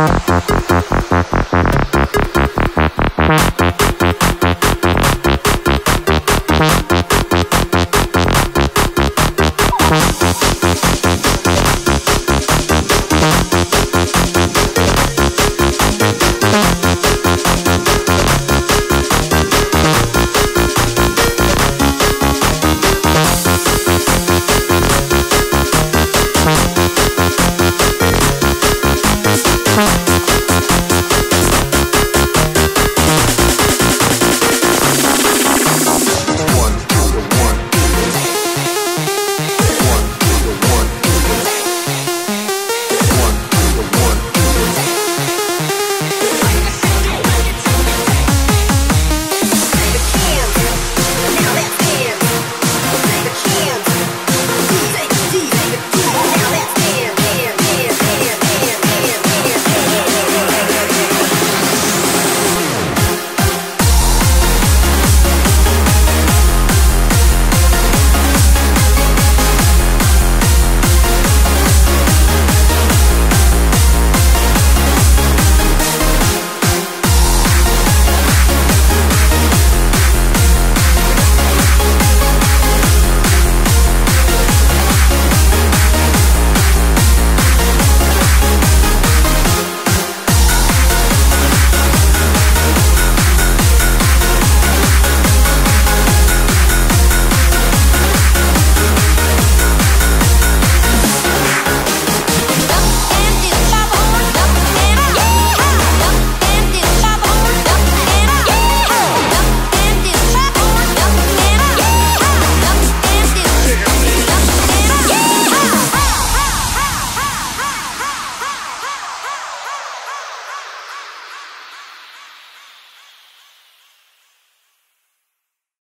Bye.